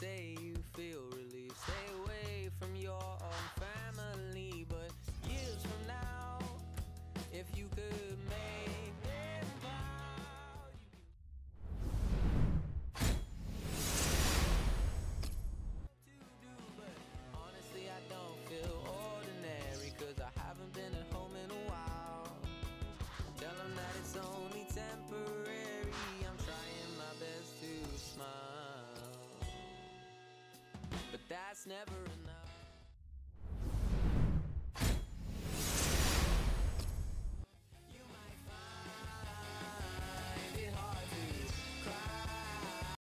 say you feel relief. Stay away from your own family, but years from now, if you could make them proud, to do, but honestly, I don't feel ordinary, cause I haven't been at home in a while. Tell them that it's only temporary. it's never enough.